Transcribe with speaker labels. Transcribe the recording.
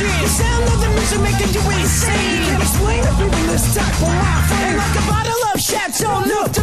Speaker 1: shit. The sound
Speaker 2: of the music making you insane. Can't explain the feeling this time for life. And like a bottle of Chateau, look to